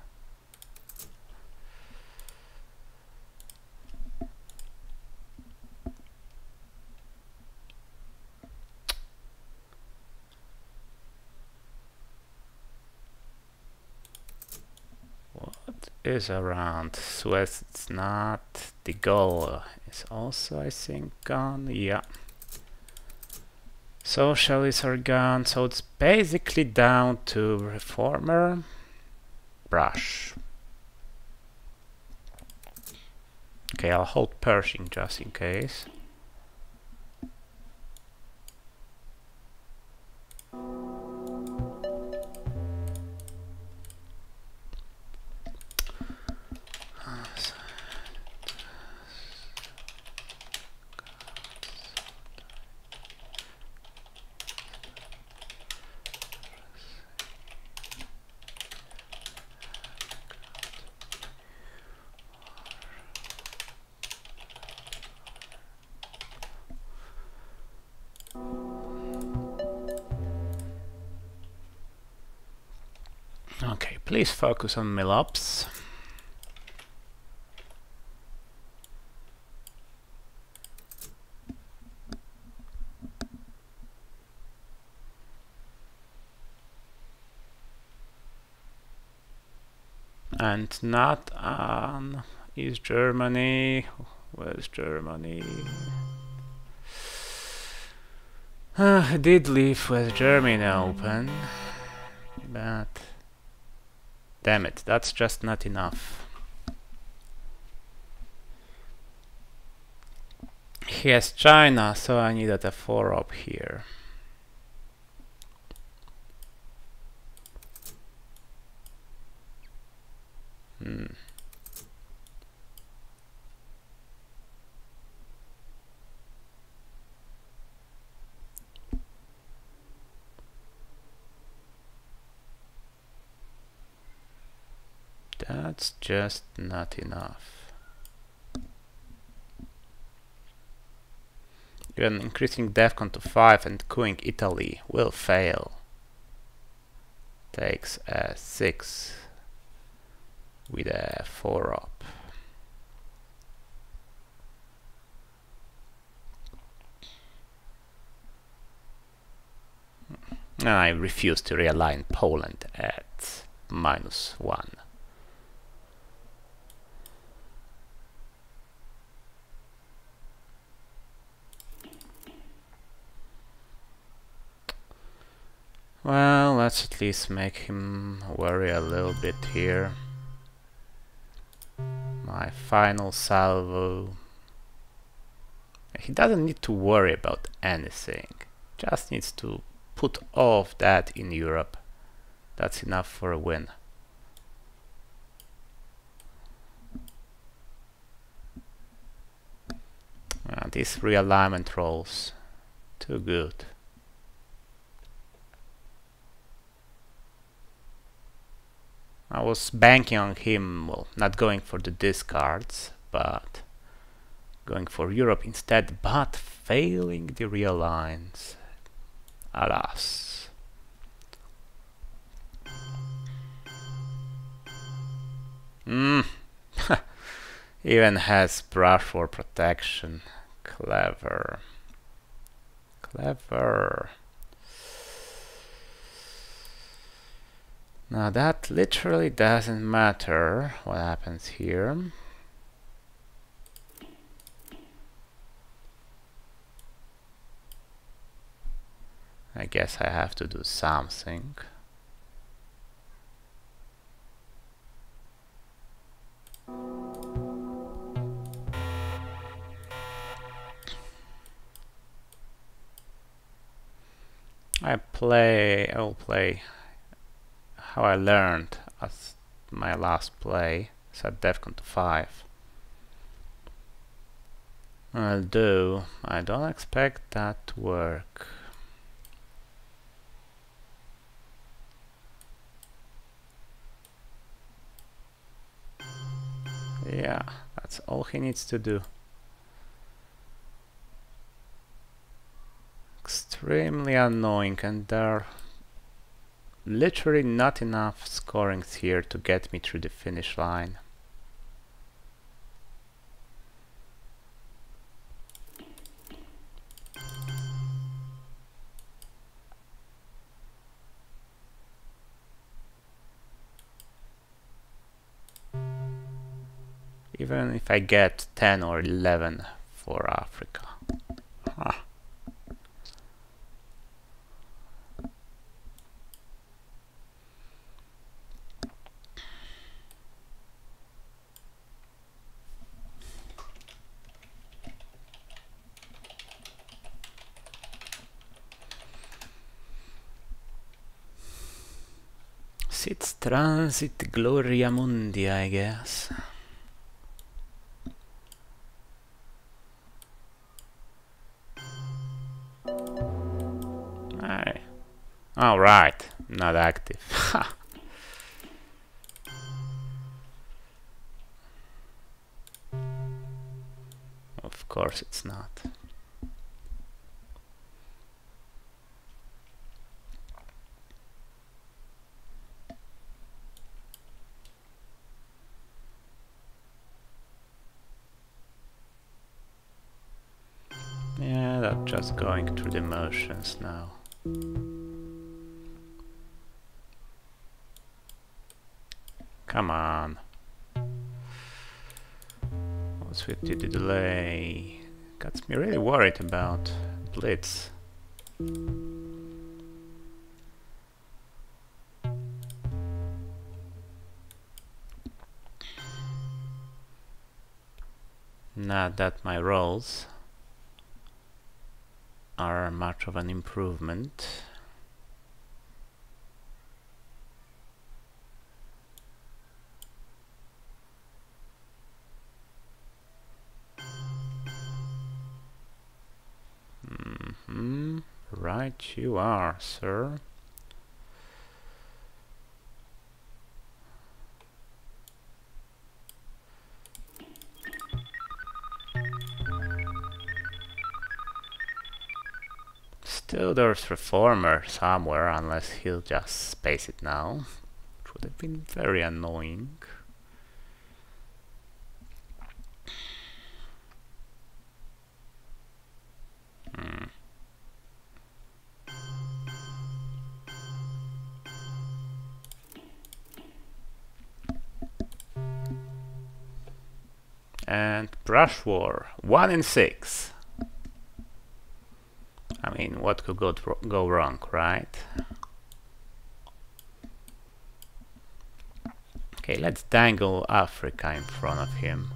What is around? So it's not the goal. It's also, I think, gone. Yeah. Socialists are gone, so it's basically down to Reformer, Brush. Okay, I'll hold Pershing just in case. Focus on MILOPS. And not on East Germany. Where's Germany? Uh, I did leave West Germany open, but Damn it, that's just not enough. He has China, so I needed a 4 up here. Hmm. That's just not enough. Even increasing DEFCON to 5 and cooing Italy will fail. Takes a 6 with a 4 up. I refuse to realign Poland at minus 1. Well, let's at least make him worry a little bit here. My final salvo. He doesn't need to worry about anything. Just needs to put all of that in Europe. That's enough for a win. Uh, these realignment rolls, too good. I was banking on him, well, not going for the discards, but going for Europe instead, but failing the realigns. Alas. Hmm. Even has brush for protection. Clever. Clever. Now that literally doesn't matter what happens here. I guess I have to do something. I play, I will play how I learned as my last play set Defcon to 5. I'll do. I don't expect that to work. Yeah, that's all he needs to do. Extremely annoying and there literally not enough scorings here to get me through the finish line. even if I get 10 or 11 for Africa. Huh. Transit gloria mundi, I guess. Aye. All right, not active. of course it's not. Yeah, that's just going through the motions now. Come on. What's with the delay? Got me really worried about Blitz. Not that my rolls are much of an improvement. Mm -hmm. Right you are, sir. Still there's Reformer somewhere, unless he'll just space it now. Which would have been very annoying. Hmm. And Brush War, 1 in 6. Mean, what could go, go wrong, right? Okay, let's dangle Africa in front of him.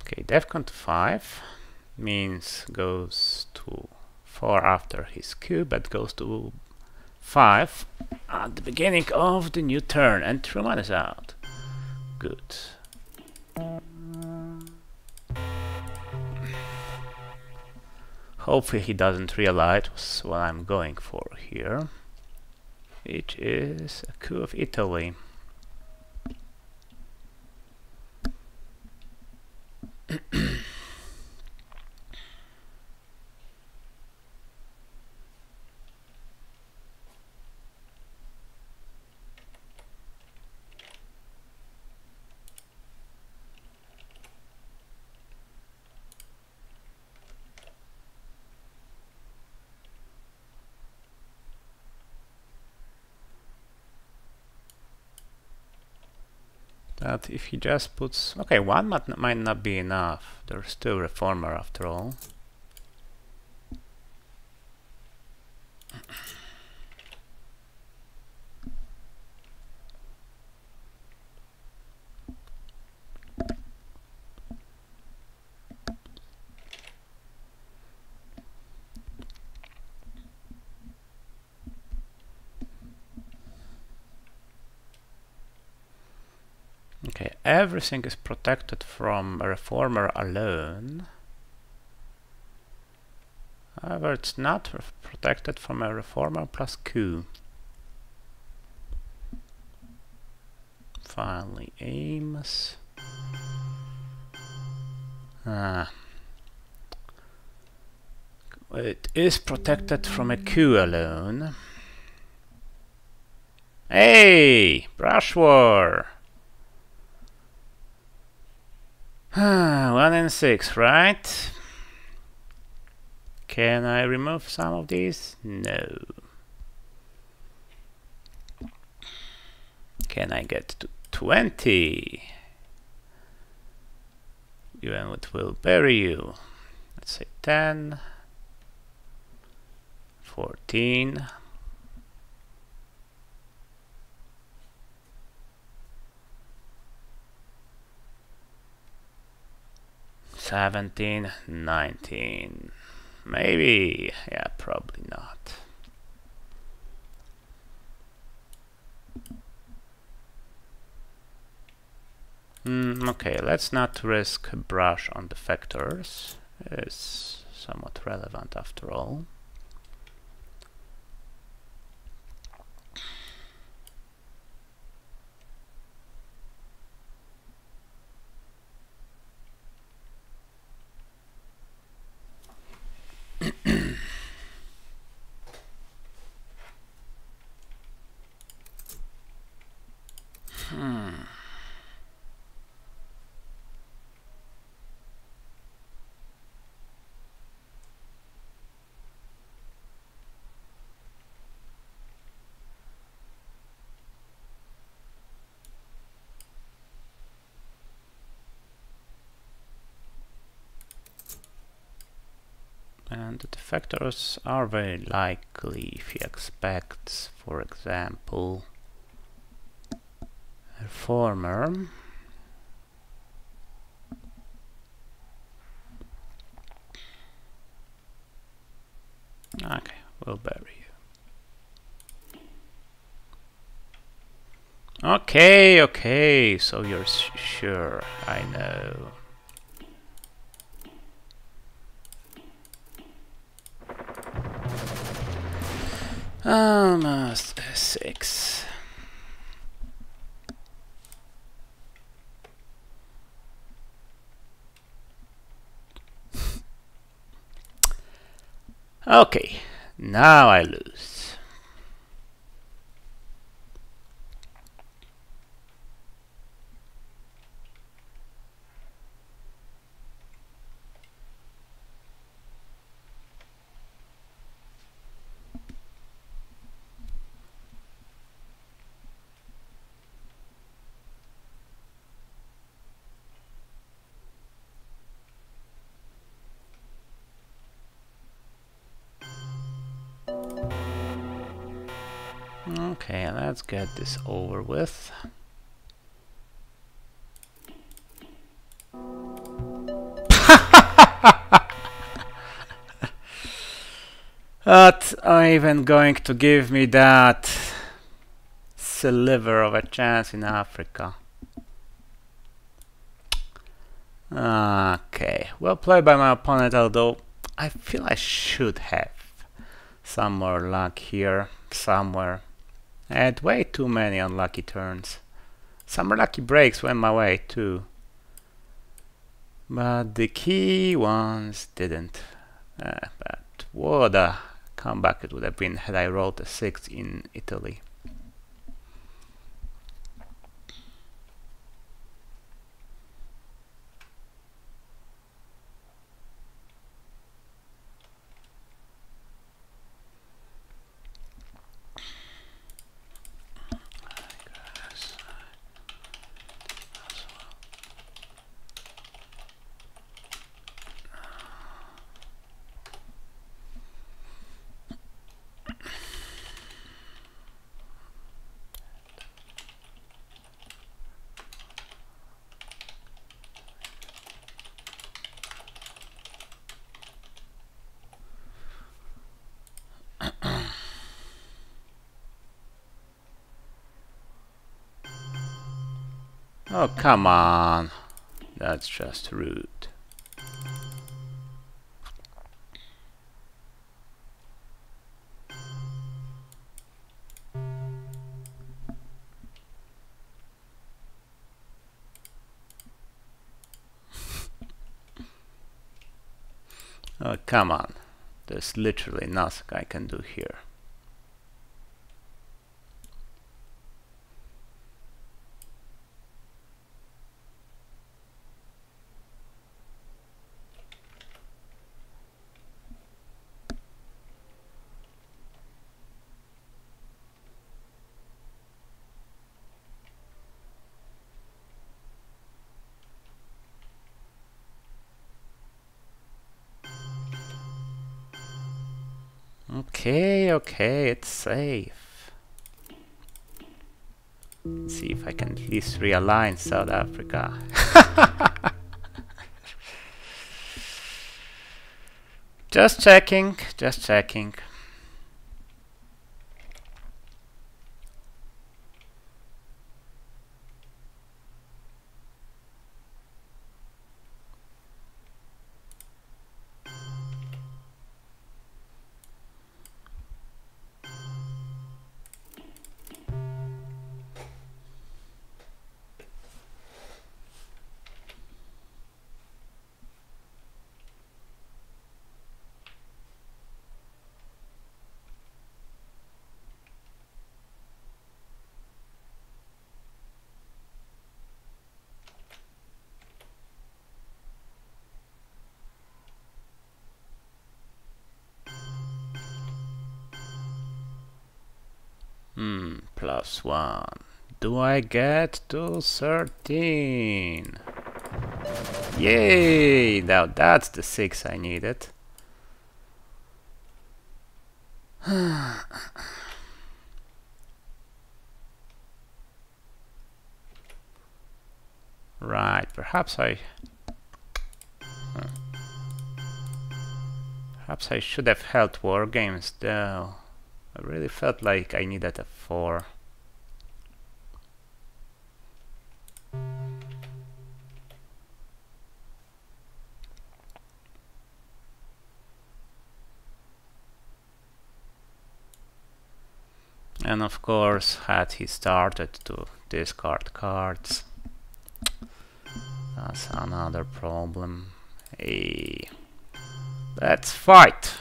Okay, Defcon to 5 means goes to 4 after his cube, but goes to 5 at the beginning of the new turn, and Truman is out. Good. Hopefully he doesn't realize what I'm going for here. It is a coup of Italy. that if he just puts... Okay, one might, not be enough. There's still Reformer after all. Okay, everything is protected from a reformer alone. However, it's not protected from a reformer plus coup. Finally, Ames. Ah. It is protected from a coup alone. Hey! Brush War! One and six, right? Can I remove some of these? No. Can I get to 20? Even it will bury you. Let's say 10, 14, Seventeen, nineteen, maybe, yeah, probably not. Mm, okay, let's not risk brush on defectors. It's somewhat relevant after all. Defectors are very likely if he expects, for example, a former Okay, we'll bury you. Okay, okay, so you're sure, I know. Um, uh, Almost uh, six. Okay, now I lose. Okay, let's get this over with. Are even going to give me that sliver of a chance in Africa. Okay, well played by my opponent, although I feel I should have some more luck here, somewhere. I had way too many unlucky turns. Some lucky breaks went my way too. But the key ones didn't. Uh, but what a comeback it would have been had I rolled a 6 in Italy. Oh, come on. That's just rude. oh, come on. There's literally nothing I can do here. Okay, okay, it's safe. Let's see if I can at least realign South Africa. just checking, just checking. Plus one. Do I get to 13? Yay! Now that's the six I needed. right, perhaps I... Perhaps I should have held war games though. I really felt like I needed a 4. And of course, had he started to discard cards, that's another problem. Hey, let's fight!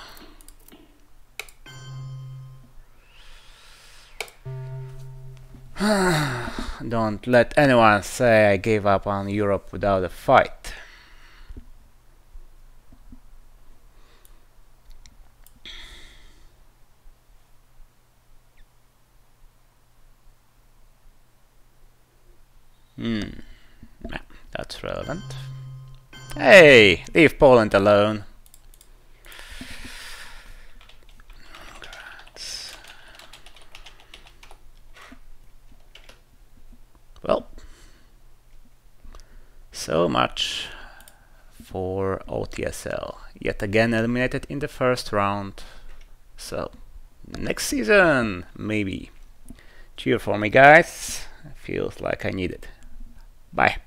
Don't let anyone say I gave up on Europe without a fight. Hmm, yeah, that's relevant. Hey, leave Poland alone. Well, so much for OTSL. Yet again eliminated in the first round. So, next season, maybe. Cheer for me, guys. Feels like I need it. Bye.